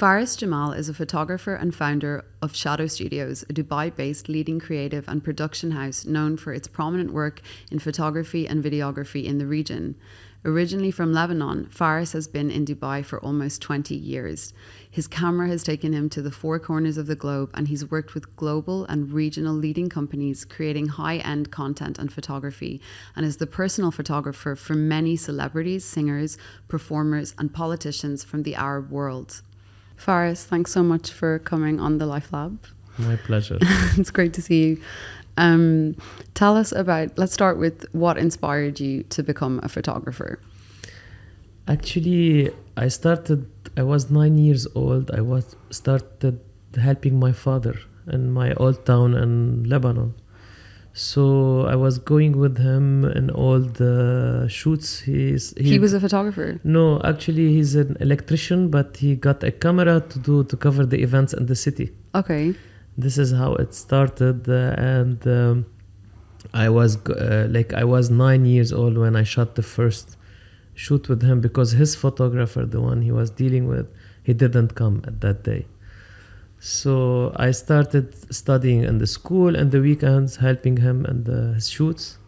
Fares Jammal is a photographer and founder of Shadow Studios, a Dubai based leading creative and production house known for its prominent work in photography and videography in the region. Originally from Lebanon, Fares has been in Dubai for almost 20 years. His camera has taken him to the four corners of the globe, and he's worked with global and regional leading companies creating high end content and photography, and is the personal photographer for many celebrities, singers, performers, and politicians from the Arab world. Fares, thanks so much for coming on the LifeLab. My pleasure. it's great to see you. Um, tell us about, let's start with what inspired you to become a photographer. Actually, I started, I was nine years old. I was started helping my father in my old town in Lebanon. So I was going with him in all the shoots. He's he, he was a photographer. No, actually, he's an electrician, but he got a camera to do to cover the events in the city. Okay. This is how it started, uh, and um, I was uh, like I was nine years old when I shot the first shoot with him because his photographer, the one he was dealing with, he didn't come at that day. So I started studying in the school and the weekends, helping him and uh, his shoots.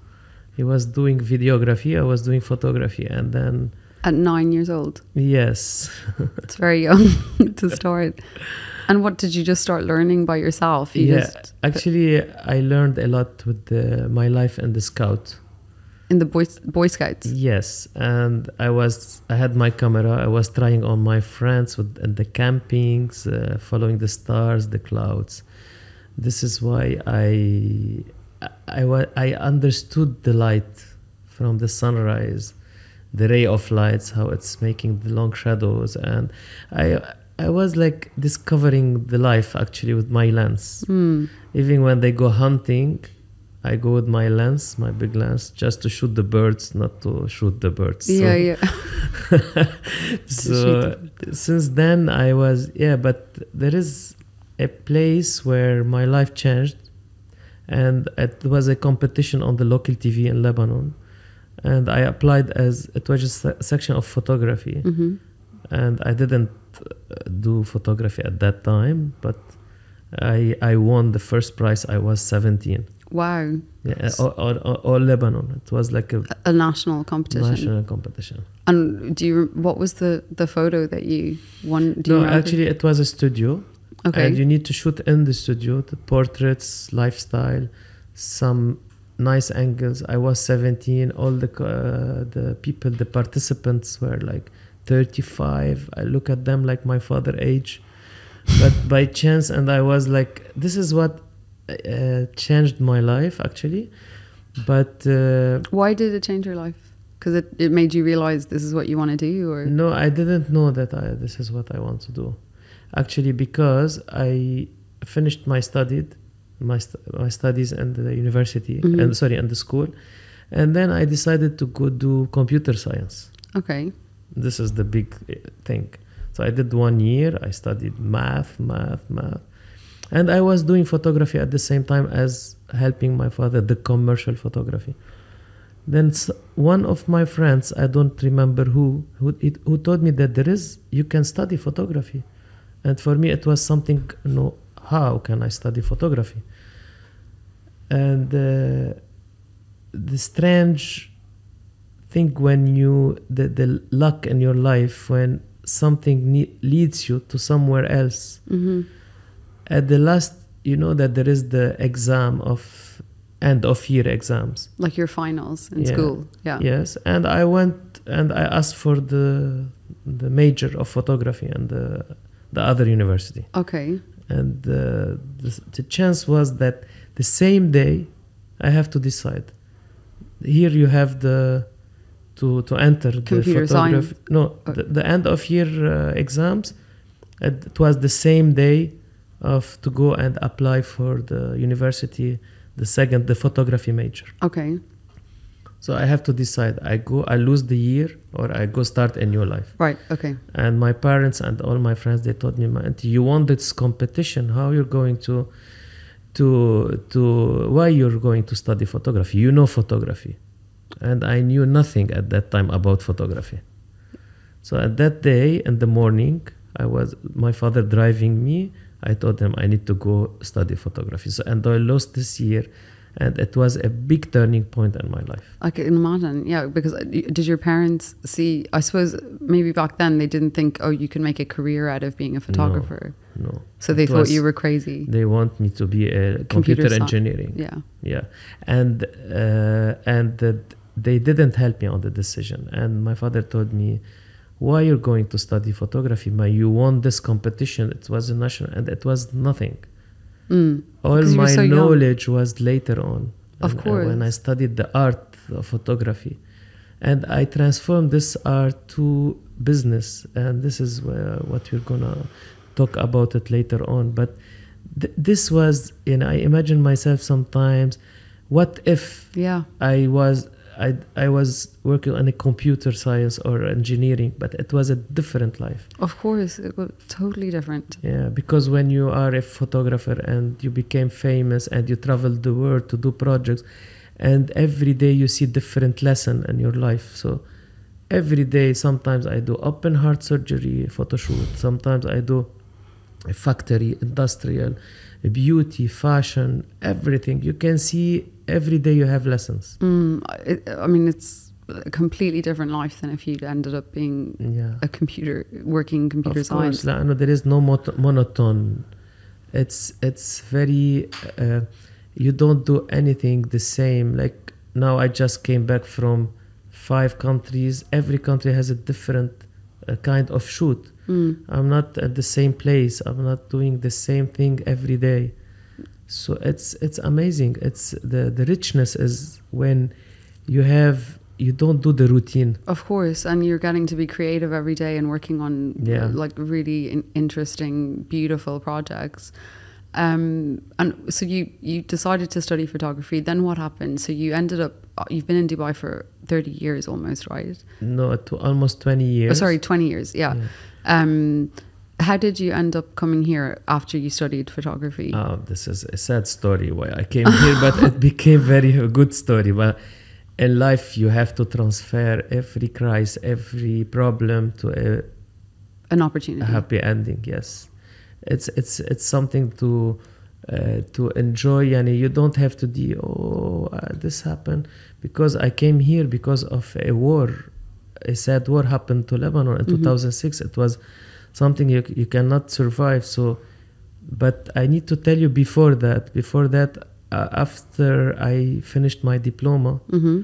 He was doing videography, I was doing photography, and then. At nine years old? Yes. it's very young to start. And what did you just start learning by yourself? You yeah, actually, I learned a lot with the, my life in the scout in the boy boy scouts yes and i was i had my camera i was trying on my friends with and the campings uh, following the stars the clouds this is why i i was i understood the light from the sunrise the ray of lights how it's making the long shadows and i I was like discovering the life actually with my lens. Mm. Even when they go hunting, I go with my lens, my big lens, just to shoot the birds, not to shoot the birds. So. Yeah, yeah. so since then, I was yeah, but there is a place where my life changed, and it was a competition on the local TV in Lebanon, and I applied as it was a section of photography, mm-hmm. and I didn't do photography at that time, but I I won the first prize. I was seventeen. Wow. Yeah, or, or, or, Lebanon. It was like a, a national competition. National competition. And do you? What was the the photo that you won? Do no, actually, it was a studio. Okay. And you need to shoot in the studio the portraits, lifestyle, some nice angles. I was 17. All the uh, the people, the participants were like 35. I look at them like my father age. but by chance, and I was like, this is what uh, changed my life actually. But uh, why did it change your life? Because it, it made you realize this is what you want to do, or no? I didn't know that I, this is what I want to do. Actually, because I finished my studied my st- my studies in the university mm-hmm. and sorry in the school, and then I decided to go do computer science. Okay. This is the big uh, thing. So I did one year. I studied math, math, math, and I was doing photography at the same time as helping my father the commercial photography. Then one of my friends, I don't remember who, who, it, who told me that there is you can study photography, and for me it was something. You know, how can I study photography? And uh, the strange thing when you the, the luck in your life when something leads you to somewhere else. Mm-hmm at the last you know that there is the exam of end of year exams. Like your finals in yeah. school yeah. Yes and i went and i asked for the the major of photography and the the other university. Okay. And the, the, the chance was that the same day i have to decide. Here you have the to to enter Computer the photography science. no the, the end of year uh, exams it was the same day of to go and apply for the university, the second, the photography major. Okay. So I have to decide. I go, I lose the year, or I go start a new life. Right. Okay. And my parents and all my friends, they told me, you want this competition? How you're going to, to, to, why you're going to study photography? You know photography, and I knew nothing at that time about photography. So at that day in the morning, I was my father driving me. I told him I need to go study photography. So, and I lost this year, and it was a big turning point in my life. I can imagine, yeah. Because uh, did your parents see? I suppose maybe back then they didn't think, oh, you can make a career out of being a photographer. No, So they It thought was- you were crazy. they want me to be a Computer computer, engineering. Yeah. yeah and uh, and that they didn't help me on the decision and my father told me why you're going to study photography my you won this competition. It was a national and it was nothing. Mm. all Because you were my so young. knowledge was later on. Of And, uh, when i studied the art of photography. And i transformed this art to business. And this is uh, what we're gonna talk about it later on. But th- this was you know i imagine myself sometimes what if Yeah. I was I I was working on a computer science or engineering, but it was a different life. Of course, it was totally different. Yeah, because when you are a photographer and you became famous and you travel the world to do projects, and every day you see different lesson in your life. So every day, sometimes I do open heart surgery photo shoot. Sometimes I do a factory, industrial, beauty, fashion, everything. You can see every day you have lessons. Mm, I mean, it's a completely different life than if you ended up being yeah. a computer working computer of science. Course, there is no monotone. It's it's very uh, you don't do anything the same. Like now, I just came back from five countries. Every country has a different uh, kind of shoot. Mm. I'm not at the same place. I'm not doing the same thing every day so it's it's amazing it's the the richness is when you have you don't do the routine Of course, and you're getting to be creative every day and working on Yeah. like really in- interesting, beautiful projects. Um, and so you you decided to study photography. Then what happened? So you ended up uh, you've been in Dubai for thirty years almost, right? no to almost 20 years Oh, sorry, twenty years. Yeah. Um, how did you end up coming here after you studied photography? Oh, this is a sad story why I came here, but it became very a good story. But in life, you have to transfer every crisis, every problem to a, An opportunity, a happy ending. Yes, it's it's it's something to uh, to enjoy. And you don't have to be oh uh, this happened because I came here because of a war. A sad war happened to Lebanon in 2006. It was something you you cannot survive. So but I need to tell you before that, before that, uh, after I finished my diploma, hmm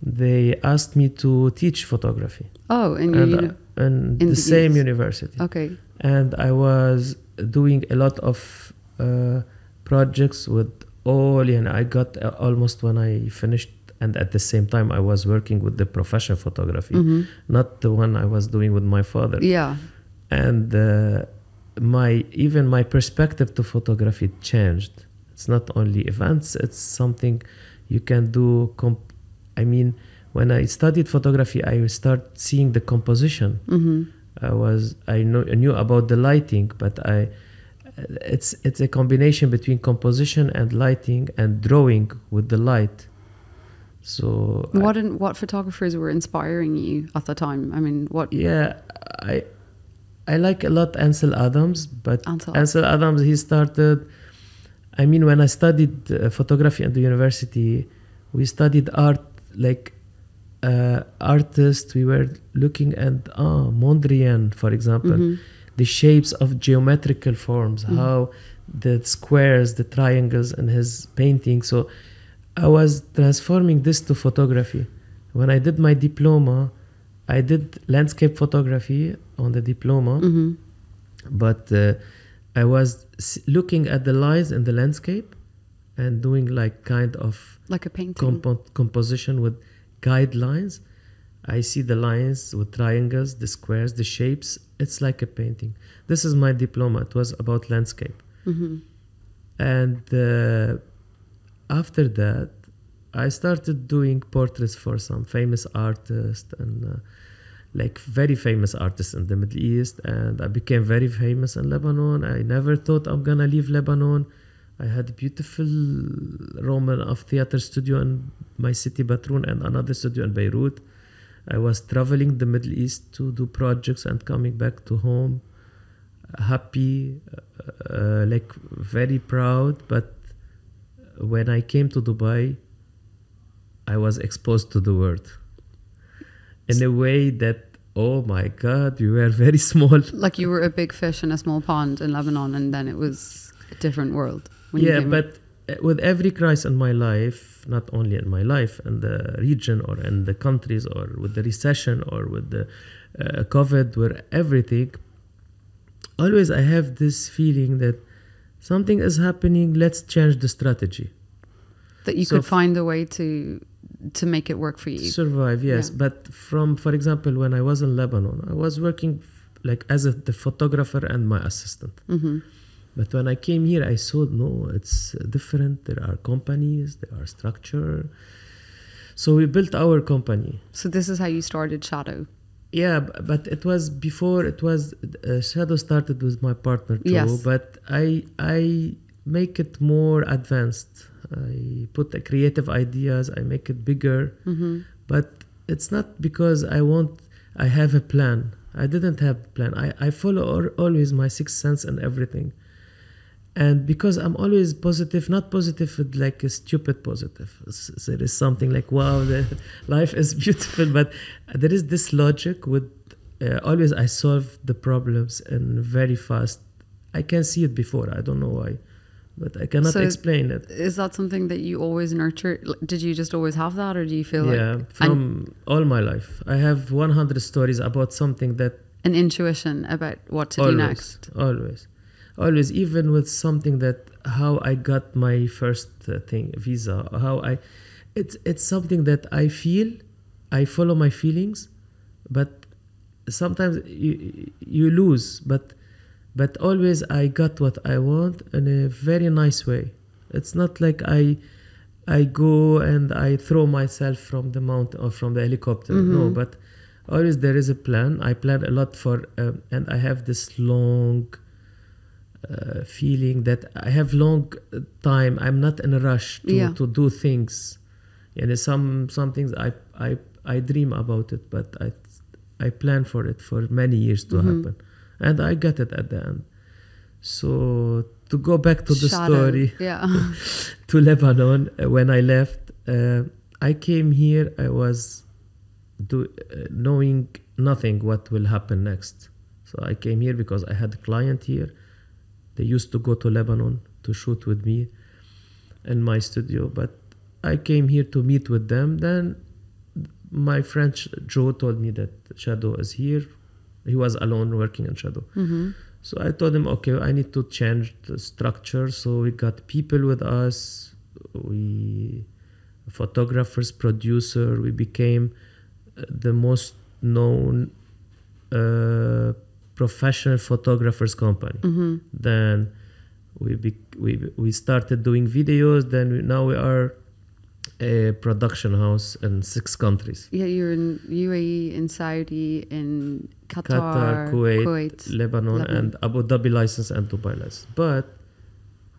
they asked me to teach photography Oh, and and, in in the the same East. university. okay. And I was doing a lot of uh, projects with all, and I got uh, almost when I finished, and at the same time, I was working with the professional photography, hmm not the one I was doing with my father. Yeah. And uh, my even my perspective to photography changed it's not only events it's something you can do comp- i mean when i studied photography i start seeing the composition hmm i was i know I knew about the lighting but i it's it's a combination between composition and lighting and drawing with the light so I- What in, what photographers were inspiring you at the time? I mean, what? Yeah, I I like a lot Ansel Adams, but Ansel. Ansel Adams he started. I mean, when I studied uh, photography at the university, we studied art like uh, artists. We were looking at ah Mondrian, for example, Mhm. the shapes of geometrical forms, Mhm. how the squares, the triangles in his painting. So I was transforming this to photography. When I did my diploma, I did landscape photography on the diploma, hmm but uh, I was s- looking at the lines in the landscape and doing like kind of Like a painting. compo- composition with guidelines. I see the lines with triangles, the squares, the shapes. It's like a painting. This is my diploma. It was about landscape. hmm And uh, after that, I started doing portraits for some famous artists and uh, like very famous artists in the Middle East. And I became very famous in Lebanon. I never thought I'm gonna leave Lebanon. I had a beautiful Roman of theater studio in my city, Batroun, and another studio in Beirut. I was traveling the Middle East to do projects and coming back to home. happy, uh, uh, like very proud. But when I came to Dubai, I was exposed to the world in a way that oh my god, you were very small. Like you were a big fish in a small pond in Lebanon, and then it was a different world. when you yeah, but uh, with every crisis in my life, not only in my life, in the region or in the countries, or with the recession or with the uh, COVID, where everything, always I have this feeling that something is happening. Let's change the strategy. that you so could find a way to to make it work for you. survive yes Yeah. but from for example when i was in lebanon i was working f- like as a, the photographer and my assistant hmm but when i came here i saw no it's different there are companies there are structure so we built our company So this is how you started Shadow. yeah but it was before it was uh, shadow started with my partner too Yes. but i i make it more advanced i put creative ideas i make it bigger. Hmm but it's not because i want i have a plan. I didn't have a plan. I, I follow al- always my sixth sense and everything. And because i'm always positive not positive with like a stupid positive. S- there is something like wow the life is beautiful. But there is this logic with uh, always i solve the problems and very fast. I can see it before. I don't know why but i cannot So- explain it Is that something that you always nurture? Did you just always have that, or do you feel yeah like from all my life i have 100 stories about something that an intuition about what to always, do next? Always, always. Even with something that how I got my first uh, thing visa, how I, it's it's something that I feel, I follow my feelings, but sometimes you you lose, but but always I got what I want in a very nice way. It's not like I. I go and I throw myself from the mountain or from the helicopter. No, Mhm. but always there is a plan i plan a lot for um, and i have this long uh, feeling that i have long time i'm not in a rush to, Yeah. to do things and some some things i i i dream about it but i i plan for it for many years to Mhm. happen and i got it at the end so to go back to the story Yeah. to Lebanon uh, when I left. Uh, I came here. I was do, uh, knowing nothing what will happen next. So I came here because I had a client here. They used to go to Lebanon to shoot with me in my studio, but I came here to meet with them. Then my friend Joe told me that Shadow is here. He was alone working in Shadow. hmm So I told him, okay, I need to change the structure. So we got people with us. We photographers, producer. We became uh, the most known uh, professional photographers company. hmm Then we be, we we started doing videos. Then we, now we are a production house in six countries. Yeah, you're in UAE, in Saudi, in Qatar, Qatar, Kuwait, Kuwait. Lebanon, Lebanon. and Abu Dhabi license and Dubai license. But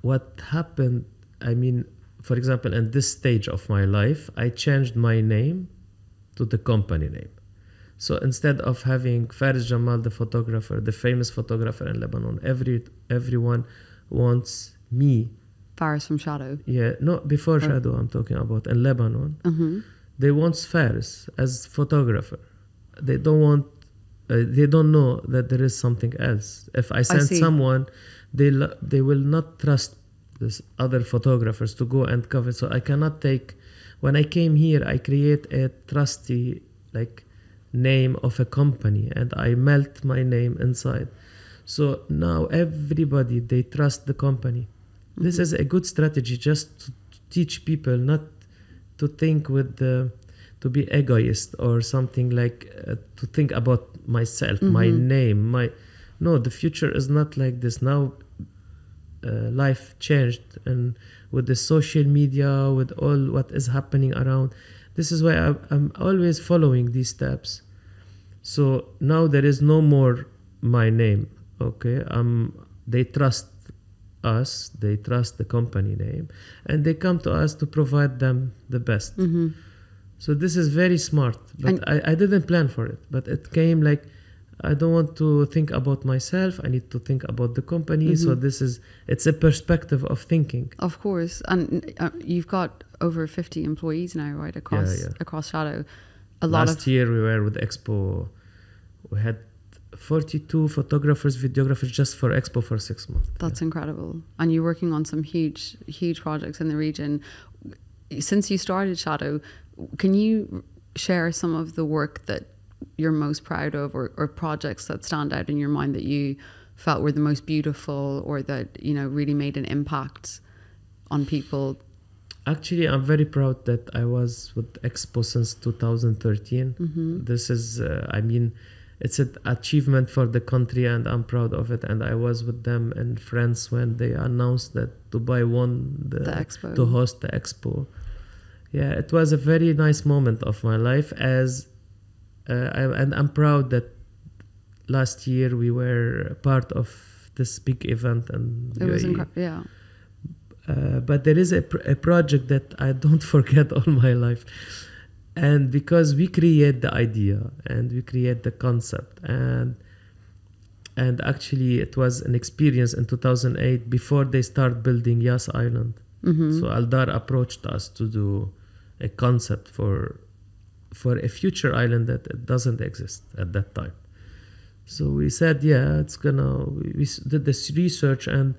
what happened, I mean, for example, in this stage of my life, I changed my name to the company name. So instead of having Fares Jammal, the photographer, the famous photographer in Lebanon, every everyone wants me. Fares from Shadow. Yeah, no, before Oh. Shadow, I'm talking about in Lebanon hmm they want Fares as photographer. They don't want. Uh, they don't know that there is something else. If I send see. someone, they lo- they will not trust this other photographers to go and cover. So I cannot take. When I came here, I create a trusty like name of a company, and I melt my name inside. So now everybody they trust the company. This is a good strategy just to to teach people not to think with the to be egoist or something like uh, to think about myself my Mhm. name my no the future is not like this. Now uh, life changed and with the social media with all what is happening around this is why I, i'm always following these steps. So now there is no more my name okay? Um they trust us they trust the company name and they come to us to provide them the best. Hmm so this is very smart but And- I, I didn't plan for it but it came like I don't want to think about myself. I need to think about the company. So Mhm. this is it's a perspective of thinking. Of course, and uh, you've got over fifty employees now, right across yeah. across Shadow. A lot Last of year we were with Expo. We had 42 photographers, videographers just for Expo for six months. that's incredible, and you're working on some huge huge projects in the region. Since you started Shadow, can you share some of the work that you're most proud of, or, or projects that stand out in your mind that you felt were the most beautiful, or that you know really made an impact on people? Actually, I'm very proud that I was with Expo since 2013. hmm This is, uh, I mean, it's an achievement for the country, and I'm proud of it. And I was with them in France when they announced that Dubai won the, The expo. to host the expo. Yeah, it was a very nice moment of my life. As uh, I, and I'm proud that last year we were part of this big event and It was incredible. Yeah. Uh, but there is a, pr- a project that I don't forget all my life. And because we create the idea and we create the concept and and actually it was an experience in 2008 before they start building Yas Island. hmm So Aldar approached us to do a concept for for a future island that doesn't exist at that time. So we said, yeah, it's gonna. We, did this research and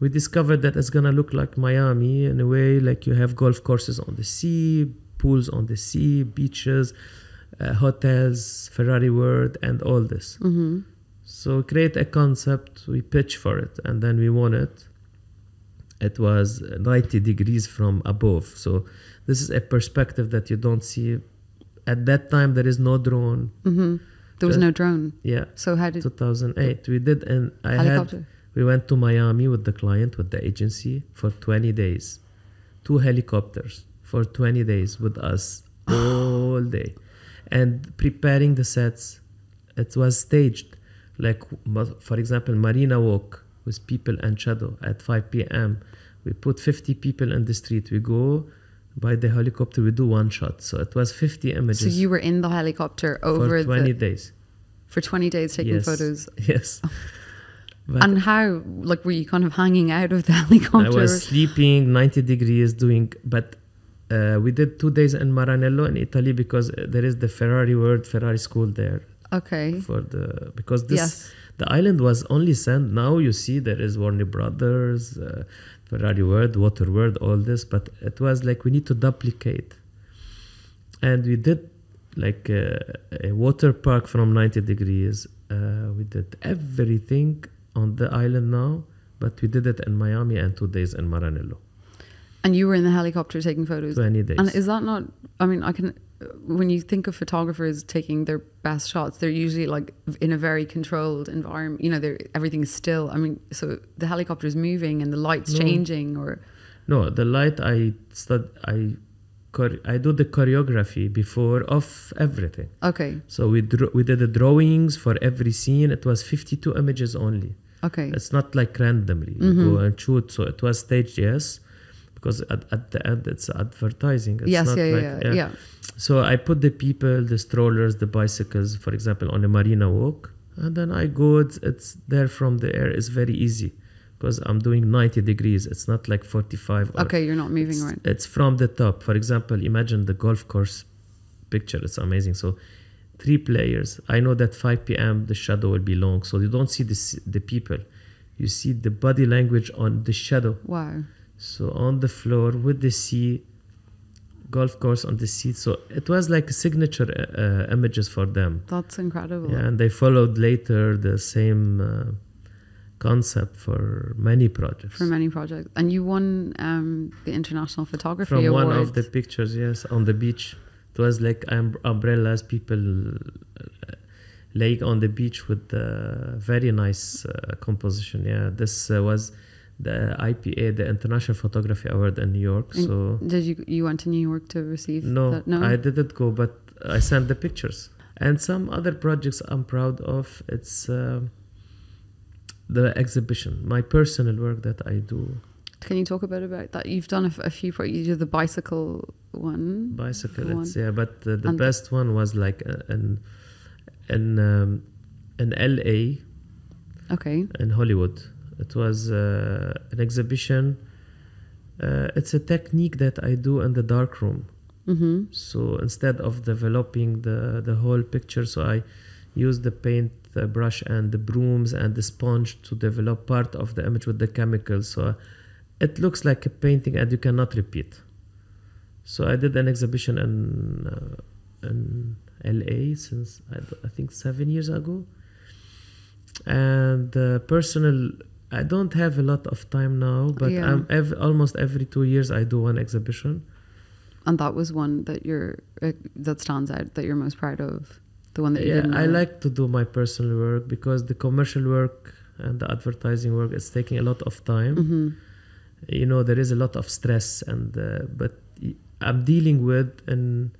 we discovered that it's gonna look like Miami in a way, like you have golf courses on the sea, pools on the sea, beaches, uh, hotels, Ferrari World, and all this. hmm So create a concept, we pitch for it, and then we won it. It was 90 degrees from above. So this is a perspective that you don't see. At that time, there is no drone. hmm There was The- no drone. Yeah, So how did 2008. We did, and I had helicopter? we went to Miami with the client, with the agency for 20 days. Two helicopters for 20 days with us all day. And preparing the sets, it was staged. Like, for example, Marina Walk with people and shadow at 5 p.m. We put 50 people in the street. We go by the helicopter, we do one shot. So it was 50 images So you were in the helicopter over for over 20 the, days. for 20 days taking yes. photos. Yes. But and how, like, were you kind of hanging out of the helicopter? I was sleeping 90 degrees doing, but uh, we did two days in Maranello in Italy because uh, there is the Ferrari World Ferrari School there okay. for the because this Yes. The island was only sand. Now you see there is Warner Brothers, uh, Ferrari World, Water World, all this, but it was like we need to duplicate, and we did like uh, a water park from 90 degrees. Uh, we did everything on the island now, but we did it in Miami and two days in Maranello, And you were in the helicopter taking photos. 20 days. And is that not, I mean, I can, when you think of photographers taking their best shots, they're usually like in a very controlled environment. You know, they're, everything's still. I mean, so the helicopter's moving and the light's No. changing or. No, the light I stud I I do the choreography before of everything. Okay. So we drew, we did the drawings for every scene. It was 52 images only. Okay. It's not like randomly you Mhm. go and shoot. So it was staged, yes, because at, at the end it's advertising. It's yes, not yeah, like, yeah, yeah, So I put the people, the strollers, the bicycles, for example, on a marina walk, and then I go. It's, it's there from the air. It's very easy because I'm doing 90 degrees. It's not like 45. Or Okay, you're not moving it's, around. it's from the top. For example, imagine the golf course picture. It's amazing. So three players. I know that 5 p.m. the shadow will be long, so you don't see the the people. You see the body language on the shadow. Wow. So on the floor with the sea, golf course on the sea. So it was like signature uh, uh, images for them. That's incredible. Yeah, and they followed later the same uh, concept for many projects. For many projects. And you won um, the International Photography From Award. one of the pictures, yes, on the beach. It was like um, umbrellas, people uh, laying on the beach with uh, very nice uh, composition. Yeah, this uh, was the IPA, the International Photography Award in New York. And so Did you you went to New York to receive no, that? No. I didn't go, but I sent the pictures. And some other projects I'm proud of. It's uh, the exhibition, my personal work that I do. Can you talk a bit about that? You've done a few. Pro- you did the bicycle one. bicycle it's yeah but the, the And- best one was like uh, an an um, in LA Okay. in Hollywood. It was uh, an exhibition. Uh, it's a technique that I do in the dark room. Mm-hmm. So instead of developing the the whole picture, so I use the paint the brush and the brooms and the sponge to develop part of the image with the chemicals. So it looks like a painting and you cannot repeat. So I did an exhibition in uh, in LA since I think seven years ago. And uh, personal, I don't have a lot of time now, but Yeah. I'm ev- almost every two years I do one exhibition. And that was one that you're uh, that stands out that you're most proud of. The one that you yeah, did. I like to do my personal work because the commercial work and the advertising work is taking a lot of time. hmm You know, there is a lot of stress, and uh, but I'm dealing with and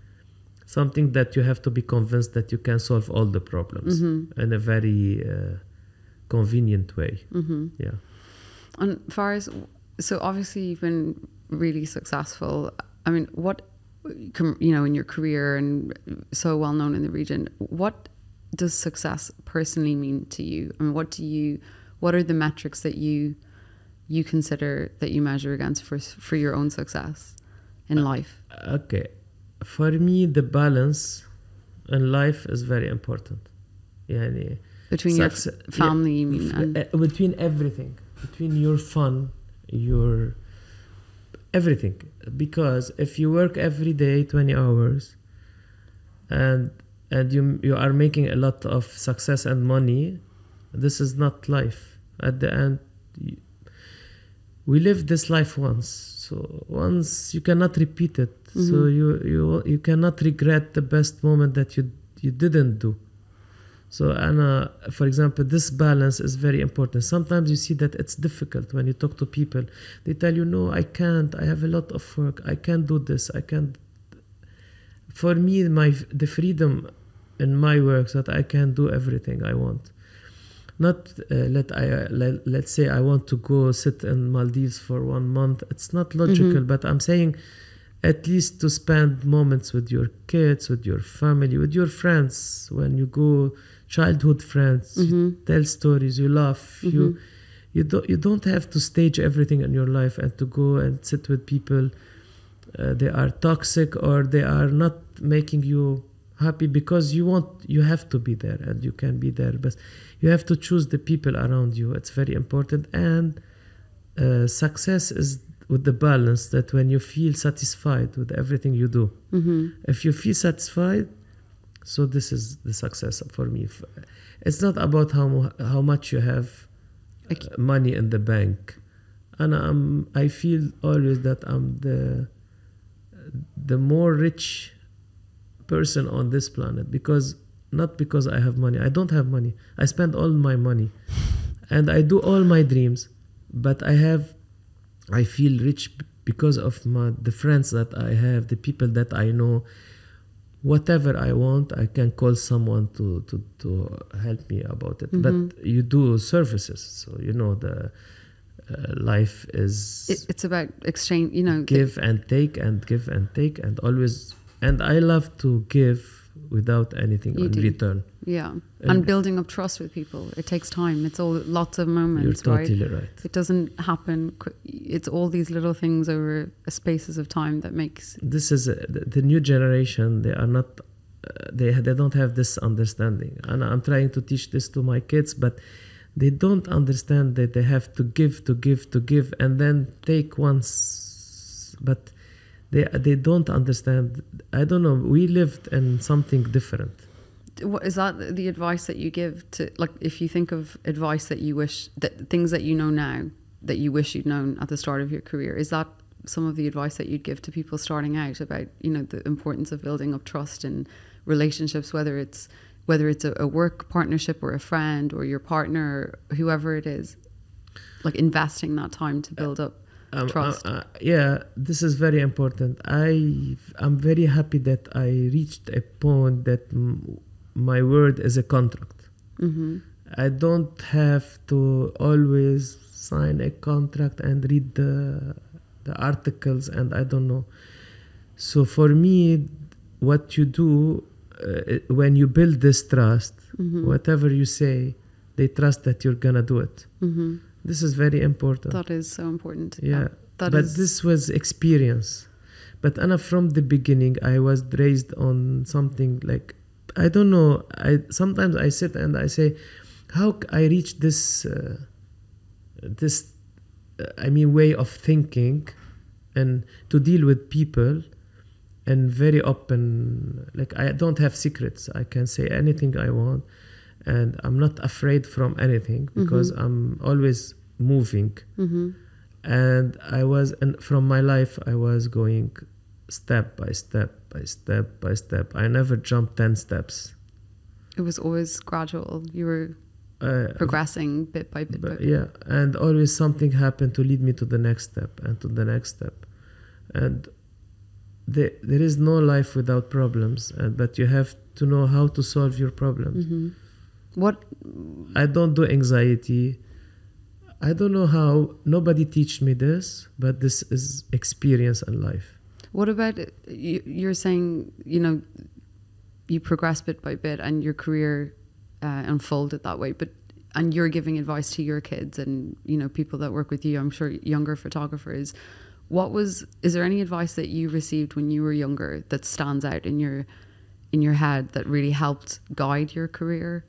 something that you have to be convinced that you can solve all the problems hmm in a very uh, convenient way. Mm-hmm. Yeah. And Fares so, obviously, you've been really successful. I mean, what you know in your career and so well known in the region. What does success personally mean to you? I mean, what do you? What are the metrics that you you consider that you measure against for for your own success in uh, life? Okay, for me, the balance in life is very important. Yeah. Between your success- f- family, you mean, and uh, between everything. Between your fun your everything. Because if you work every day 20 hours and and you you are making a lot of success and money this is not life. At the end you, we live this life once. So once you cannot repeat it. So Mhm. you you you cannot regret the best moment that you you didn't do so Anna, for example, this balance is very important. Sometimes you see that it's difficult when you talk to people. They tell you, "No, I can't. I have a lot of work. I can't do this. I can't." For me, my the freedom in my work that I can do everything I want. Not uh, let I uh, let, let's say I want to go sit in Maldives for one month. It's not logical, but I'm saying at least to spend moments with your kids, with your family, with your friends. When you go, childhood friends, you Mhm. tell stories, you laugh, Mhm. you you don't you don't have to stage everything in your life and to go and sit with people. Uh, they are toxic or they are not making you happy because you want you have to be there and you can be there, but you have to choose the people around you. It's very important and uh, success is with the balance that when you feel satisfied with everything you do hmm if you feel satisfied so this is the success for me. It's not about how how much you have uh, Okay. money in the bank. And i'm i feel always that i'm the the more rich person on this planet because not because i have money. I don't have money. I spend all my money. And i do all my dreams but i have i feel rich because of my the friends that i have the people that i know whatever i want i can call someone to to, to help me about it Mhm. but you do services so you know the uh, life is It, it's about exchange. You know, give and take and give and take and always and i love to give without anything in return yeah, And- building up trust with people. It takes time. It's all lots of moments, you're right? totally right It doesn't happen. It's all these little things over a spaces of time that makes. this is uh, the, the new generation they are not uh, they they don't have this understanding and i'm trying to teach this to my kids but they don't understand that they have to give to give to give and then take once but they they don't understand i don't know we lived in something different What is that the advice that you give to like if you think of advice that you wish that things that you know now that you wish you'd known at the start of your career is that some of the advice that you'd give to people starting out about you know the importance of building up trust in relationships whether it's whether it's a, a work partnership or a friend or your partner or whoever it is like investing that time to build up Um, Trust. uh, uh, yeah, this is very important. I I'm very happy that I reached a point that my word is a contract. hmm I don't have to always sign a contract and read the the articles and I don't know. So for me, what you do uh, when you build this trust, Mhm. whatever you say, they trust that you're gonna do it. Mhm. This is very important. That is so important. yeah, That but is- this was experience. But Anna, from the beginning, I was raised on something like I don't know. I sometimes I sit and I say, how I reach this uh, this uh, I mean way of thinking and to deal with people and very open like I don't have secrets I can say anything I want and I'm not afraid from anything because I'm always moving Mhm. and I was and from my life I was going step by step by step by step I never jumped 10 steps It was always gradual. You were uh, progressing bit by bit. But by yeah, and always something happened to lead me to the next step and to the next step, and there there is no life without problems, and but you have to know how to solve your problems. Mhm. What? I don't do anxiety. I don't know how. Nobody teach me this, but this is experience and life. What about you, you're saying? You know, you progress bit by bit, and your career uh, unfolded that way. But and you're giving advice to your kids and you know people that work with you. I'm sure younger photographers. What was? Is there any advice that you received when you were younger that stands out in your in your head that really helped guide your career?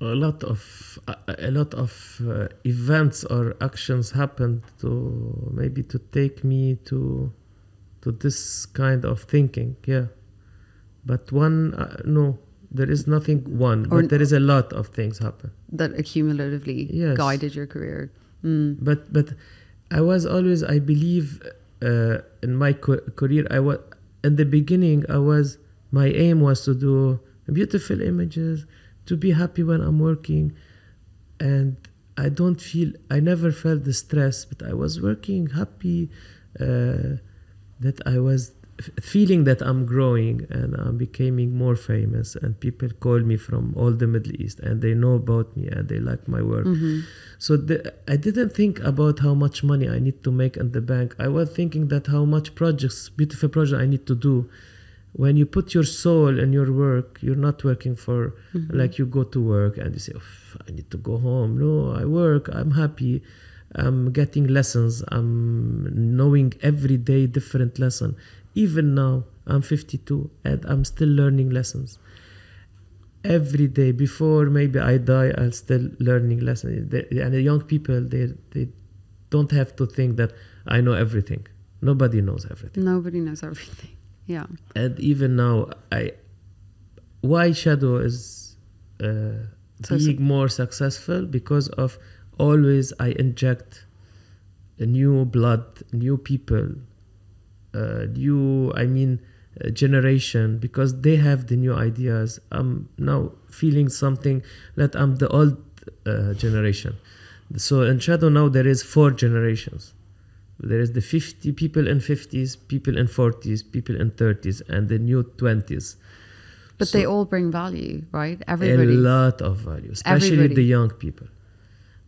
A lot of a, a lot of uh, events or actions happened to maybe to take me to to this kind of thinking yeah but one uh, no there is nothing one Or- but there is a lot of things happen that accumulatively Yes. guided your career. Mm. but but i was always i believe uh, in my co- career i was in the beginning i was my aim was to do beautiful images to be happy when i'm working and i don't feel i never felt the stress but i was working happy uh, that i was feeling that i'm growing and i'm becoming more famous and people call me from all the middle east and they know about me and they like my work Mhm. so the, I didn't think about how much money I need to make in the bank. I was thinking that how much projects, beautiful projects I need to do. When you put your soul in your work, you're not working for mm-hmm. like you go to work and you say, "Uff, I need to go home. No, I work. I'm happy. I'm getting lessons. I'm knowing every day different lesson. Even now, I'm 52 and I'm still learning lessons every day before maybe I die, I'll still learning lessons. And the young people, they they don't have to think that I know everything. Nobody knows everything. Nobody knows everything. Yeah. And even now, I why shadow is uh, So- being more successful because of always I inject a new blood, new people, uh, new I mean uh, generation because they have the new ideas. I'm now feeling something that I'm the old uh, generation. So in shadow now there is four generations. There is the 50 people in 50s, people in 40s, people in 30s, and the new 20s. But So- they all bring value, right? everybody a lot of value, especially Everybody. the young people,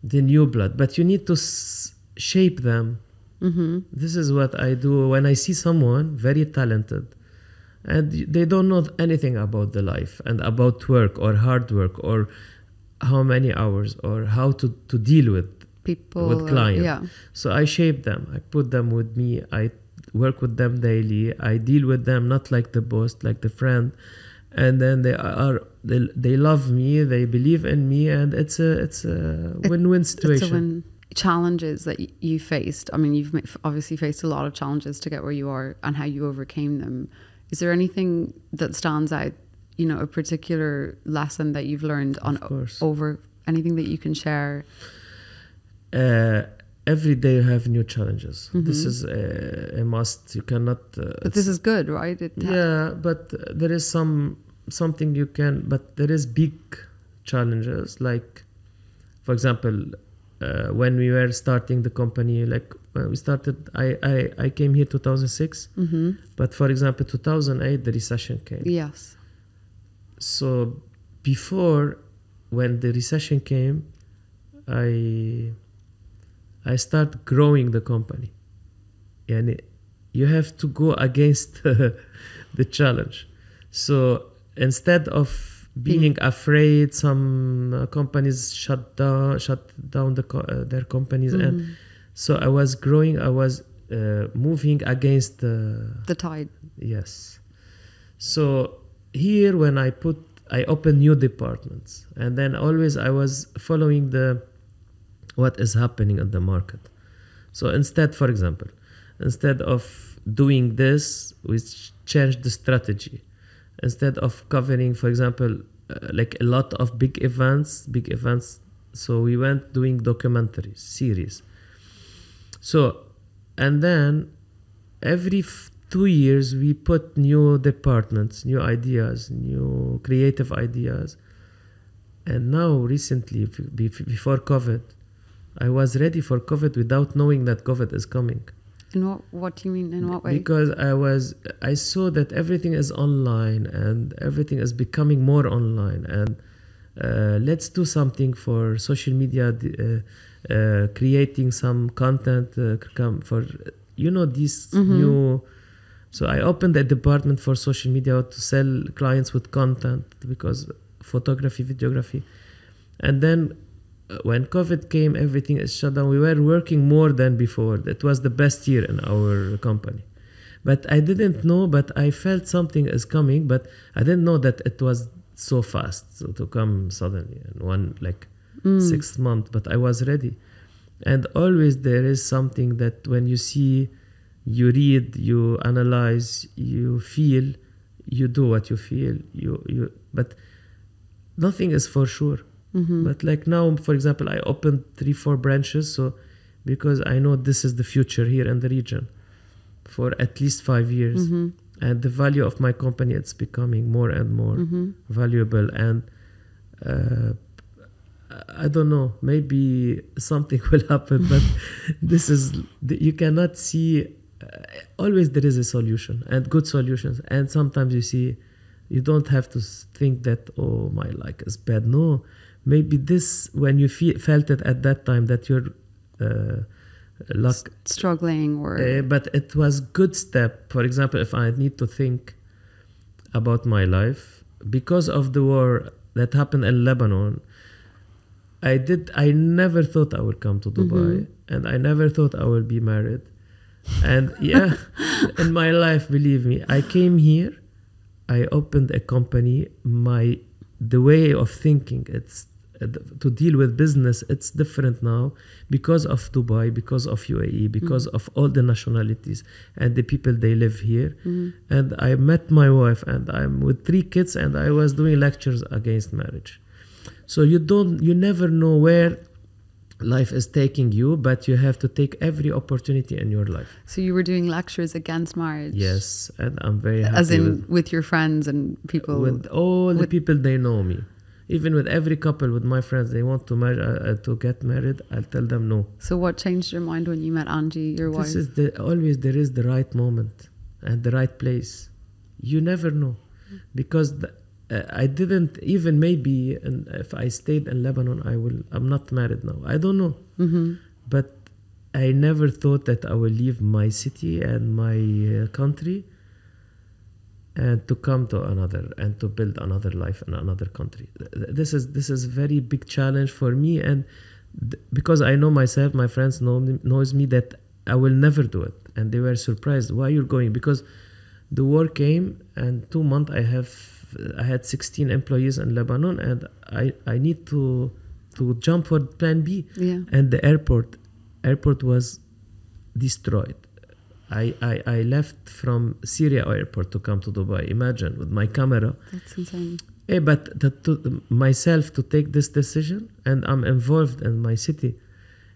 the new blood. But you need to s- shape them. hmm This is what I do when I see someone very talented and they don't know anything about the life and about work or hard work or how many hours or how to, to deal with People. with clients. yeah. So I shape them. I put them with me. I work with them daily. I deal with them not like the boss, like the friend. And then they are they, they love me. They believe in me, and it's a it's a It- win-win It's a situation. win. Challenges that you faced. I mean, you've obviously faced a lot of challenges to get where you are and how you overcame them. Is there anything that stands out? You know, a particular lesson that you've learned on over anything that you can share. Uh, every day you have new challenges. This Mhm. is a, a must. You cannot. Uh, But this is good, right? It yeah, but there is some something you can. But there is big challenges. Like, for example, uh, when we were starting the company, like when we started, I I, I came here 2006. Mhm. But for example, 2008 the recession came. Yes. So before, when the recession came, I I start growing the company. And you have to go against the challenge. So instead of being afraid, some uh, companies shut down shut down the co- uh, their companies, and Mhm. so I was growing. I was uh, moving against the the tide. Yes. So here when I put I open new departments and then always I was following the what is happening in the market. So instead for example, instead of doing this we ch- changed the strategy. Instead of covering for example uh, like a lot of big events, big events so we went doing documentaries, series. So and then every two years we put new departments new ideas new creative ideas and now recently before covid i was ready for covid without knowing that covid is coming In what what do you mean? In what way? because i was i saw that everything is online and everything is becoming more online and uh, let's do something for social media uh, uh, creating some content uh, for you know these Mhm. new so i opened a department for social media to sell clients with content because photography videography and then when covid came everything is shut down. We were working more than before. It was the best year in our company. But i didn't know but i felt something is coming but i didn't know that it was so fast so to come suddenly in one like Mm. six months but i was ready. And always there is something that when you see you read you analyze you feel you do what you feel you you but nothing is for sure Mhm. but like now for example i opened three four branches so because i know this is the future here in the region for at least five years Mhm. and the value of my company it's becoming more and more Mhm. valuable and uh, I don't know. Maybe something will happen, but this is you cannot see. Uh, always there is a solution and good solutions, and sometimes you see you don't have to think that oh my luck is bad. No, maybe this when you feel felt it at that time that your uh, luck Struggling or uh, but it was good step. For example, if I need to think about my life because of the war that happened in Lebanon, I did. I never thought I would come to Dubai, and I never thought I would be married. And yeah, in my life, believe me, I came here. I opened a company. My the way of thinking it's to deal with business it's different now because of dubai because of uae because of all the nationalities and the people they live here Mhm. and i met my wife and i'm with three kids and i was doing lectures against marriage so you don't you never know where life is taking you but you have to take every opportunity in your life So you were doing lectures against marriage. yes and i'm very happy As in with, with, your friends and people. with all the people they know me even with every couple with my friends they want to marry uh, uh, to get married i'll tell them no. So what changed your mind when you met Angie, your wife? this is the always there is the right moment and the right place. You never know. Because the, uh, i didn't even maybe if i stayed in lebanon i will i'm not married now. I don't know. Hmm but i never thought that i will leave my city and my uh, country and to come to another and to build another life in another country. Th- th- this is this is very big challenge for me and th- because i know myself my friends know me, knows me that i will never do it. And they were surprised why you're going? Because the war came and two months i have i had 16 employees in lebanon and i i need to to jump for plan b. Yeah. and the airport airport was destroyed I, I, I left from Syria airport to come to Dubai. Imagine with my camera. That's insane. Eh, but the, to, myself to take this decision, and I'm involved in my city,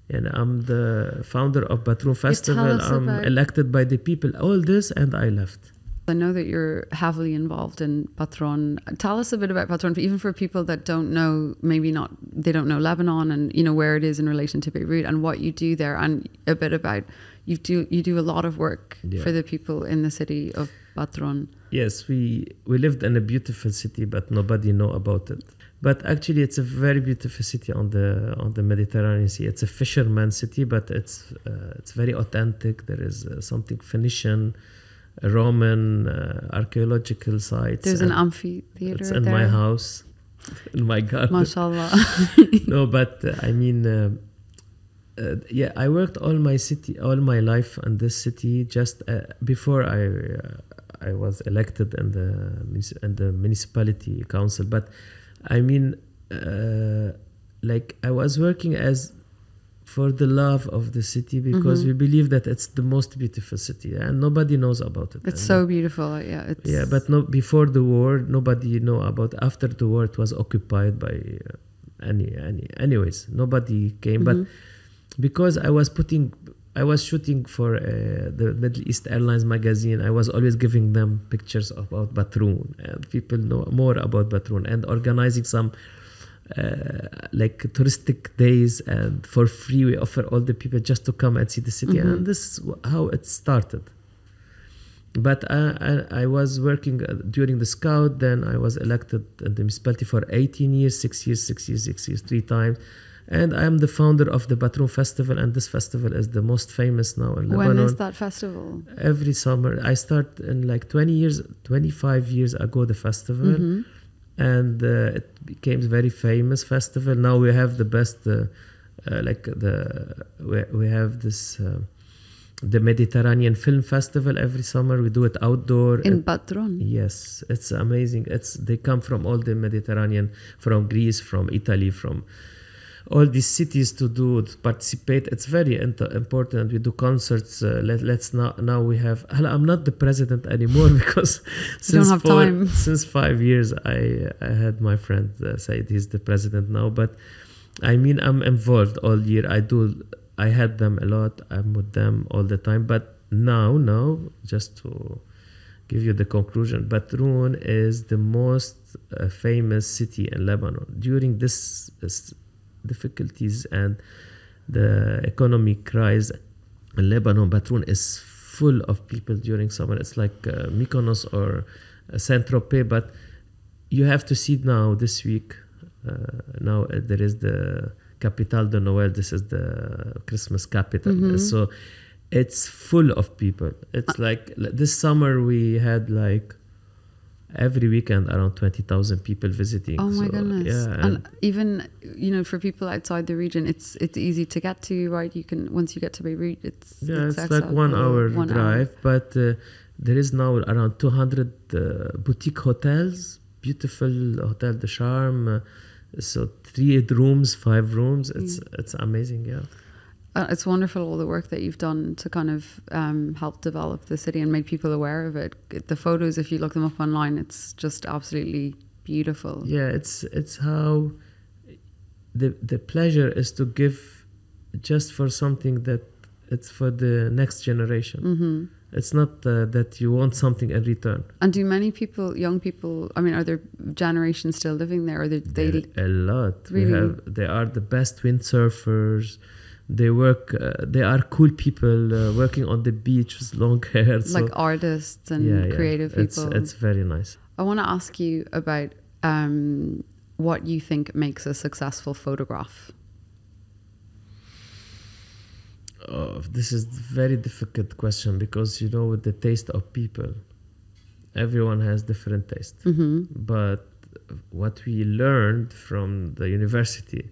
and I'm the founder of Batroun Festival. I'm elected by the people. All this, and I left. I know that you're heavily involved in Batroun. Tell us a bit about Batroun, even for people that don't know, maybe not, they don't know Lebanon and you know where it is in relation to Beirut and what you do there, and a bit about you do you do a lot of work Yeah. for the people in the city of Batroun. Yes, we we lived in a beautiful city, but nobody know about it but actually it's a very beautiful city on the on the Mediterranean Sea. It's a fisherman city, but it's uh, it's very authentic. There is uh, something Phoenician, Roman, uh, archaeological sites. There's an amphitheater It's in there. my house, in my garden. Mashallah. no, but uh, I mean, uh, yeah, I worked all my city, all my life in this city. Just uh, before I uh, I was elected in the in the municipality council, but I mean, uh, like I was working as for the love of the city because Mhm. we believe that it's the most beautiful city and nobody knows about it. It's so beautiful. Yeah. It's, yeah, but no, before the war, nobody know about. After the war, it was occupied by uh, any any. Anyways, nobody came. But Mhm. Because I was putting, I was shooting for uh, the Middle East Airlines magazine. I was always giving them pictures about Batroun, and people know more about Batroun, and organizing some. Uh, like touristic days and for free we offer all the people just to come and see the city Mhm. and this is how it started but I, I, I was working uh, during the scout then i was elected in the municipality for 18 years 6 years 6 years 6 years 3 times and i am the founder of the Batroun festival and this festival is the most famous now in When lebanon. is that festival? every summer. I start in like 20 years 25 years ago the festival. Mhm. and uh, it became very famous festival. Now we have the best uh, uh, like the we, we have this uh, the mediterranean film festival every summer. We do it outdoor. In It- Batroun. yes. It's amazing. It's they come from all the mediterranean from greece from italy from all these cities to do to participate it's very important. We do concerts uh, let, let's now now we have i'm not the president anymore because since four- time. since five years i i had my friend uh, say he's the president now but i mean i'm involved all year. I do i had them a lot. I'm with them all the time but now now just to give you the conclusion Batroun is the most uh, famous city in Lebanon. During this, this difficulties and the economic crisis in Lebanon Batroun is full of people during summer. It's like uh, Mykonos or uh, Saint-Tropez but you have to see now this week uh, now uh, there is the Capital de Noël. This is the Christmas capital. Mhm. so it's full of people. It's like like this summer we had like every weekend around 20,000 people visiting. Oh my So, goodness! yeah and, and, even you know, for people outside the region, it's it's easy to get to. Right, you can once you get to Beirut, it's yeah it's like one hour one drive but uh, there is now around 200 uh, boutique hotels beautiful hotel de charme uh, so three rooms five rooms. It's it's amazing yeah Uh, it's wonderful all the work that you've done to kind of um, help develop the city and make people aware of it. The photos, if you look them up online, it's just absolutely beautiful. yeah it's it's how the the pleasure is to give just for something that it's for the next generation hmm it's not uh, that you want something in return And do many people, young people, I mean, are there generations still living there? Or they, they a lot we Really? have they are the best windsurfers they work uh, they are cool people uh, working on the beach with long hair so like artists and yeah, yeah, creative it's, people? it's very nice I want to ask you about um, what you think makes a successful photograph. oh, this is very difficult question because you know with the taste of people everyone has different taste hmm but what we learned from the university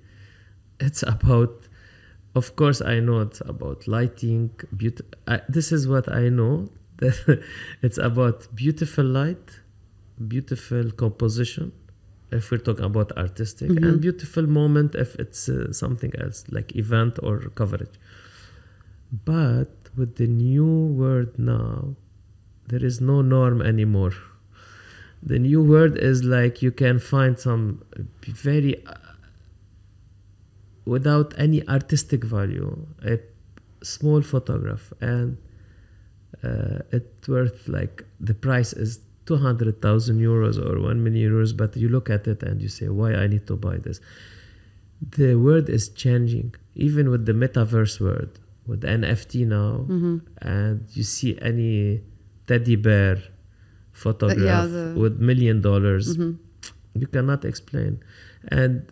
it's about of course i know it's about lighting beauty I, this is what i know that it's about beautiful light beautiful composition if we're talking about artistic Mhm. and beautiful moment if it's uh, something else like event or coverage but with the new word now there is no norm anymore the new word is like you can find some very without any artistic value a small photograph and uh, it's worth like the price is 200,000 euros or 1 million euros but you look at it and you say why I need to buy this? The world is changing even with the metaverse world with NFT now hmm and you see any teddy bear photograph the- with million dollars hmm you cannot explain. And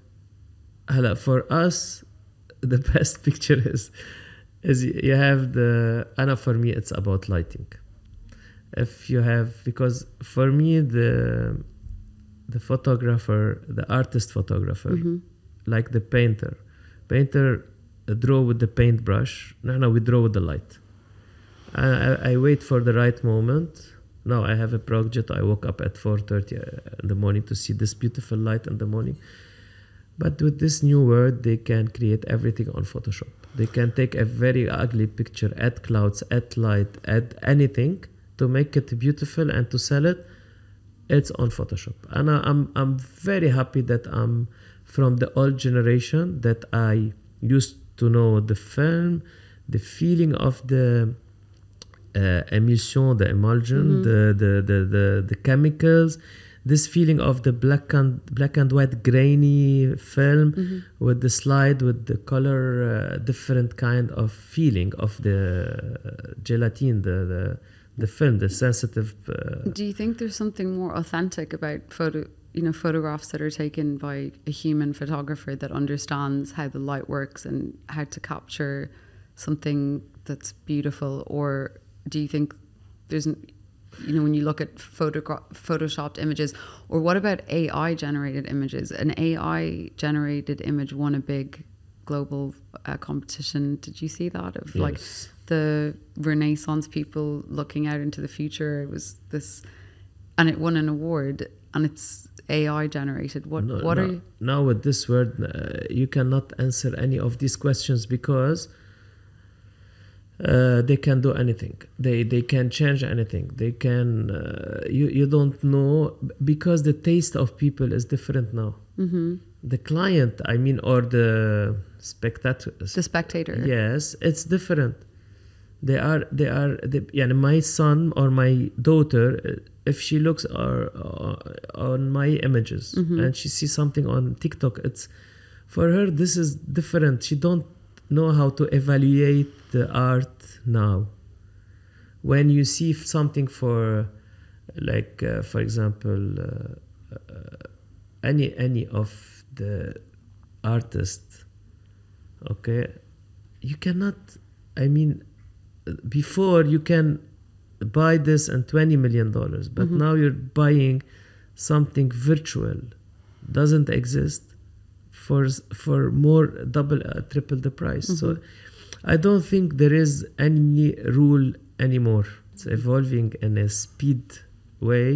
هلا for us the best picture is is you have the أنا for me it's about lighting if you have because for me the the photographer the artist photographer Mhm. like the painter painter uh, draw with the paintbrush no no we draw with the light I, I, I wait for the right moment now i have a project i woke up at 4.30 in the morning to see this beautiful light in the morning but with this new word they can create everything on photoshop they can take a very ugly picture add clouds add light add anything to make it beautiful and to sell it it's on photoshop and I, i'm i'm very happy that i'm from the old generation that i used to know the film the feeling of the uh, emulsion the emulsion Mhm. the, the, the, the, the chemicals this feeling of the black and black and white grainy film Mhm. with the slide with the color uh, different kind of feeling of the uh, gelatine the, the the film the sensitive uh, Do you think there's something more authentic about photo, you know, photographs that are taken by a human photographer that understands how the light works and how to capture something that's beautiful, or do you think there's, n- you know, when you look at photogra- photoshopped images, or what about AI generated images? An AI generated image won a big global uh, competition. Did you see that of like the Renaissance people looking out into the future. It was this, and it won an award, and it's AI generated. What No, what no, are you? now with this word uh, you cannot answer any of these questions because uh, they can do anything. They they can change anything. They can uh, you you don't know because the taste of people is different now. Mm-hmm. the client i mean or the spectator the spectator. Yes it's different. They are they are they, yeah, my son or my daughter uh, if she looks or, on my images mm-hmm. and she sees something on tiktok it's for her this is different. She don't know how to evaluate the art now. When you see something for like uh, for example uh, uh, any any of the artists okay you cannot i mean before you can buy this and 20 million dollars but Mhm. now you're buying something virtual. Doesn't exist for for more double uh, triple the price. Mm-hmm. So I don't think there is any rule anymore. It's evolving in a speed way.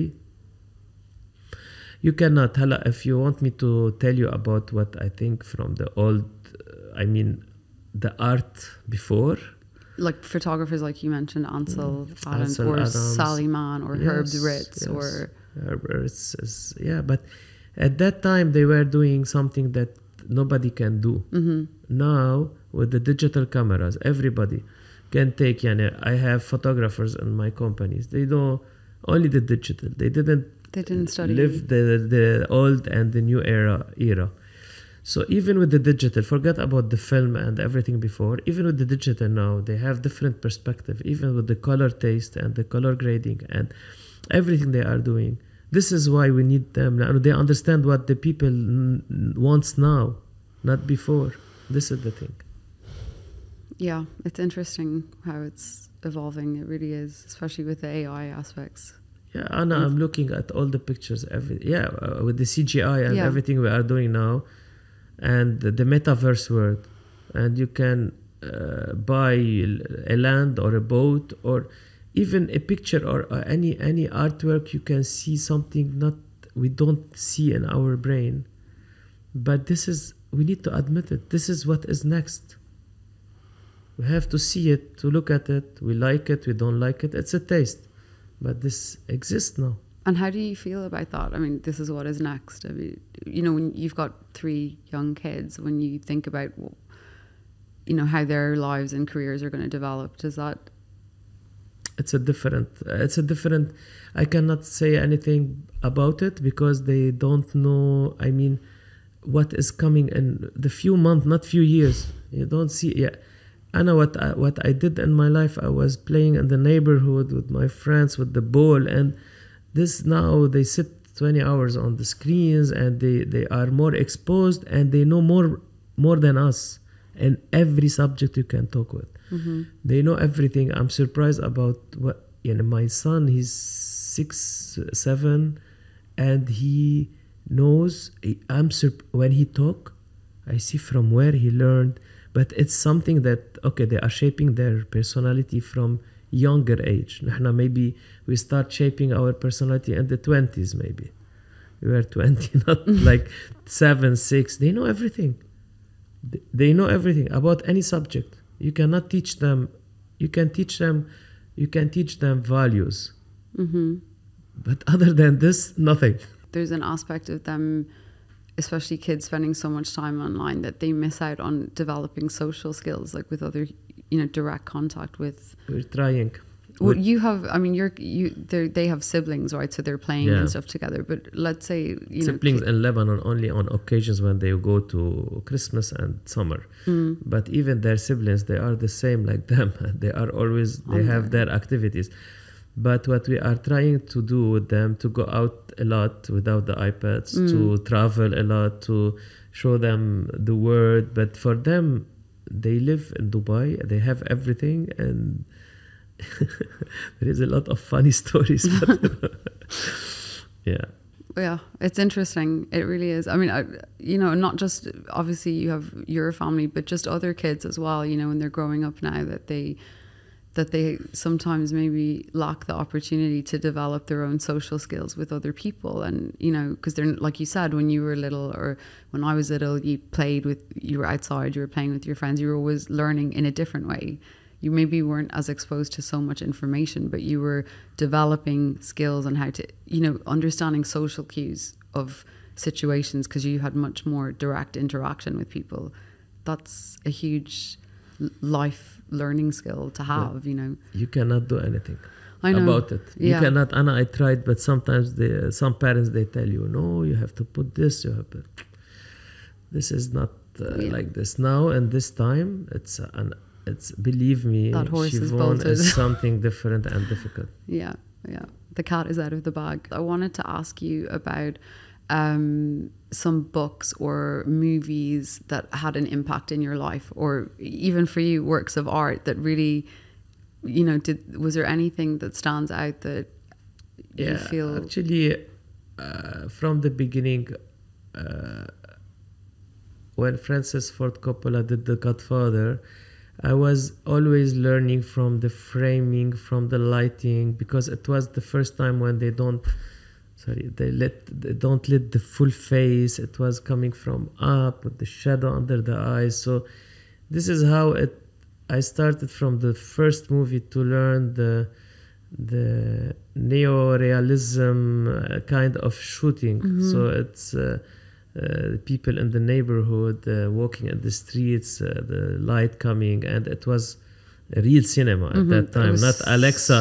You cannot. Uh, if you want me to tell you about what I think from the old, uh, I mean, the art before. Like photographers, like you mentioned, Ansel mm. Adams Ansel or Adams. Saliman or yes, Herb Ritts yes. or Herb Ritts. Is, yeah, but at that time they were doing something that nobody can do. Hmm now with the digital cameras everybody can take yani, i have photographers in my companies. They know only the digital. They didn't they didn't study. live the the old and the new era era. So even with the digital forget about the film and everything before. Even with the digital now they have different perspective. Even with the color taste and the color grading and everything they are doing this is why we need them now they understand what the people wants now not before this is the thing Yeah, it's interesting how it's evolving. It really is, especially with the AI aspects. Yeah, Anna, I'm looking at all the pictures. Every yeah, uh, with the CGI and Yeah. everything we are doing now, and the, the metaverse world, and you can uh, buy a land or a boat or even a picture or uh, any any artwork. You can see something not we don't see in our brain, but this is we need to admit it. This is what is next. We have to see it, to look at it. We like it, we don't like it. It's a taste but this exists now. And how do you feel about that? I mean, this is what is next. I mean, you know, when you've got three young kids, when you think about, you know, how their lives and careers are going to develop, does that? It's a different. It's a different. I cannot say anything about it because they don't know. I mean, what is coming in the few months, not few years. You don't see. Yeah, I know what I, what I did in my life. I was playing in the neighborhood with my friends with the ball, and this now they sit 20 hours on the screens and they, they are more exposed and they know more more than us in every subject you can talk with Mm-hmm. they know everything i'm surprised about what you know my son he's six seven and he knows i'm sur- when he talk i see from where he learned but it's something that okay they are shaping their personality from younger age نحن maybe we start shaping our personality in the 20s maybe we were 20 not like 7 6 they know everything Th- they know everything about any subject you cannot teach them you can teach them you can teach them values Mm-hmm. but other than this nothing There's an aspect of them, especially kids spending so much time online, that they miss out on developing social skills, like with other, you know, direct contact with. we're trying Well, you have, I mean, you're you. They they have siblings, right? So they're playing Yeah. and stuff together. But let's say you siblings know, in lebanon only on occasions when they go to christmas and summer Mm, but even their siblings they are the same like them they are always they On have their activities but what we are trying to do with them to go out a lot without the ipads to Mm. travel a lot to show them the world but for them they live in dubai they have everything and there is a lot of funny stories but yeah yeah, it's interesting. It really is. I mean, I, you know, not just obviously you have your family, but just other kids as well. You know, when they're growing up now, that they that they sometimes maybe lack the opportunity to develop their own social skills with other people and you know because they're like you said when you were little or when i was little you played with you were outside you were playing with your friends you were always learning in a different way you maybe weren't as exposed to so much information but you were developing skills on how to you know understanding social cues of situations because you had much more direct interaction with people that's a huge life learning skill to have you know you cannot do anything I know. about it. You cannot. Anna, I tried, but sometimes the some parents they tell you, no, you have to put this. You have to. This is not uh, Yeah. like this now. And this time, it's an. It's believe me, That horse is bolted. is something different and difficult. Yeah, yeah. The cat is out of the bag. I wanted to ask you about um, some books or movies that had an impact in your life, or even for you, works of art that really, you know, did was there anything that stands out that you Yeah, feel? actually, uh, from the beginning, uh, when Francis Ford Coppola did The Godfather, I was always learning from the framing, from the lighting, because it was the first time when they don't, sorry, they let they don't let the full face. It was coming from up with the shadow under the eyes. So this is how it. I started from the first movie to learn the the neo-realism uh, kind of shooting. Mhm. So it's. Uh, uh, people in the neighborhood uh, walking in the streets, uh, the light coming, and it was a real cinema at Mhm. that time, was- not Alexa,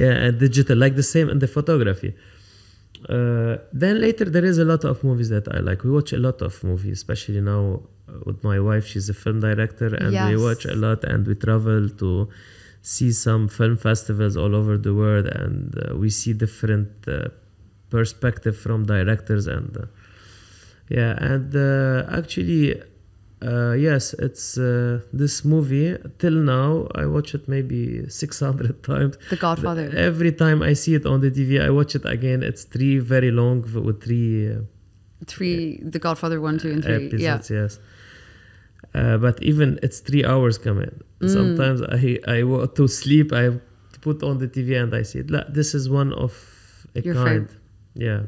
yeah, and digital, like the same in the photography. Uh, then later there is a lot of movies that I like. We watch a lot of movies, especially now with my wife. She's a film director, and we watch a lot, and we travel to see some film festivals all over the world, and uh, we see different uh, perspective from directors and. Yeah, and uh, actually, uh, yes, it's uh, this movie. Till now, I watch it maybe six hundred times. The Godfather. Every time I see it on the TV, I watch it again. It's three very long with three uh, Three, The Godfather one, two, and three. Yeah. episodes. Yes, uh, but even it's three hours coming. Mm. Sometimes I I to sleep. I put on the TV and I see it. This is one of a Your kind. fav- Yeah.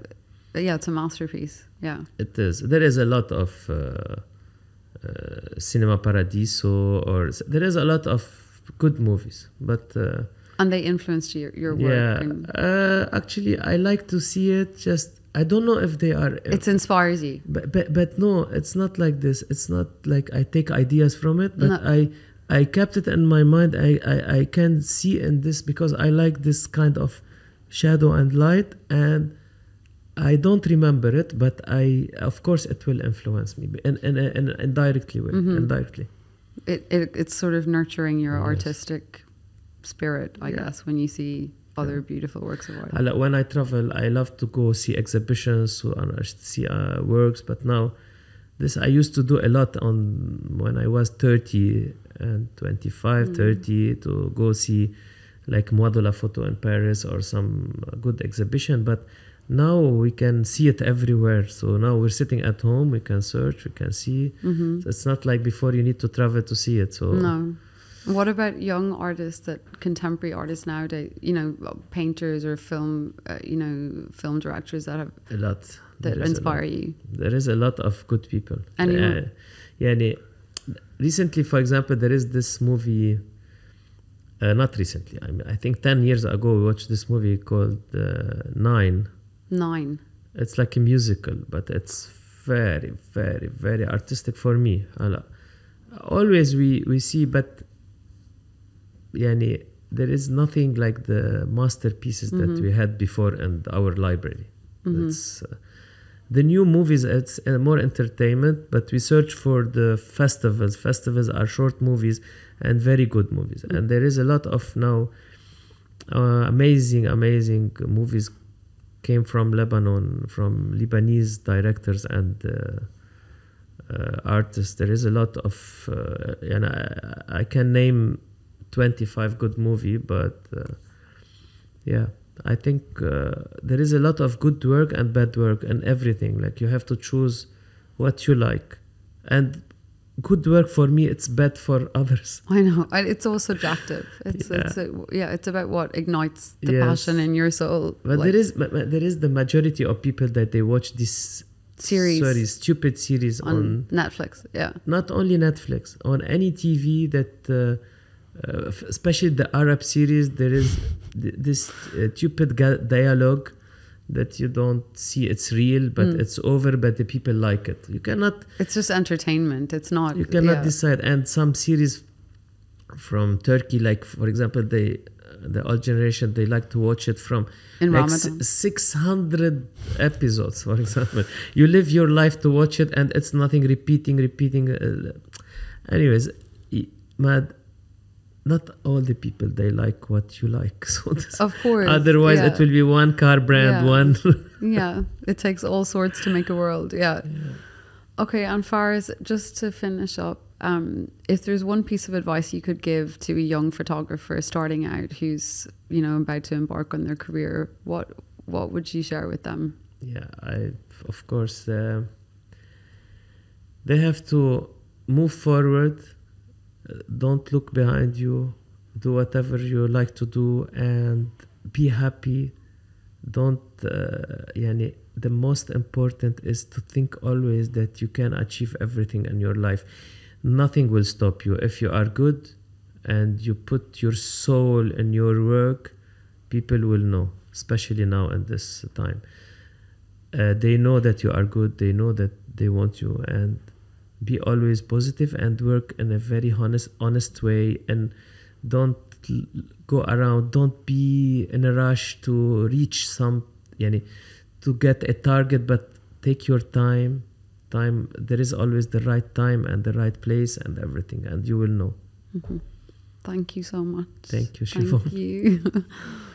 But yeah, it's a masterpiece. Yeah. It is. There is a lot of uh, uh, Cinema Paradiso, or there is a lot of good movies. But uh, And they influenced your, your work. yeah, and uh, actually, I like to see it. Just I don't know if they are. it inspires you. but, but but no, it's not like this. It's not like I take ideas from it, but No. I I kept it in my mind. I, I I can see in this because I like this kind of shadow and light and. I don't remember it, but I, of course, it will influence me and in in an indirectly way. Mhm. Indirectly, It, it It's sort of nurturing your Yes. artistic spirit, I Yeah. guess, when you see other beautiful works of art. I when I travel, I love to go see exhibitions, to uh, see uh, works. But now, this I used to do a lot on when I was 30 and 25, Mm. 30 to go see like Modula Photo in Paris or some good exhibition. But now we can see it everywhere. So now we're sitting at home we can search we can see. Mm-hmm. so it's not like before you need to travel to see it so no. What about young artists that contemporary artists nowadays you know painters or film uh, you know film directors that have a lot. that there inspire lot. you? There is a lot of good people. And uh, yeah recently for example there is this movie uh, not recently I, mean, I think 10 years ago we watched this movie called uh, nine. Nine. it's like a musical but it's very very very artistic for me هلا always we we see but يعني there is nothing like the masterpieces that Mhm. we had before in our library Mhm. it's uh, the new movies it's uh, more entertainment but we search for the festivals festivals are short movies and very good movies Mm. and there is a lot of now uh, amazing amazing movies came from lebanon from lebanese directors and uh, uh, artists there is a lot of uh, and I, I can name 25 good movie but uh, yeah I think uh, there is a lot of good work and bad work and everything. Like you have to choose what you like, and good work for me it's bad for others. I know. It's all subjective. It's Yeah. it's a, yeah. It's about what ignites the Yes. passion in your soul. But like there is there is the majority of people that they watch this series sorry stupid series on, on, Netflix. Yeah. not only Netflix on any TV that. Uh, uh, especially the Arab series, there is th- this uh, stupid dialogue that you don't see it's real, but Mm. it's over, but the people like it. You cannot It's just entertainment. It's not. you cannot yeah. decide and some series from turkey like for example they the old generation they like to watch it from in like Ramadan. 600 episodes for example you live your life to watch it and it's nothing repeating repeating uh, anyways mad not all the people they like what you like so this, Of course. otherwise yeah. it will be one car brand Yeah. one yeah, it takes all sorts to make a world. Yeah. Okay, and Fares, just to finish up, um, if there's one piece of advice you could give to a young photographer starting out who's you know about to embark on their career, what what would you share with them? yeah i of course uh, they have to move forward don't look behind you. Do whatever you like to do and be happy. Don't uh, yani the most important is to think always that you can achieve everything in your life. Nothing will stop you. If you are good and you put your soul in your work people will know especially now in this time. Uh, they know that you are good. They know that they want you. And be always positive and work in a very honest honest way and don't go around don't be in a rush to reach some yani, to get a target but take your time time there is always the right time and the right place and everything and you will know mm-hmm. Thank you so much. Thank you, Siobhan. Thank you.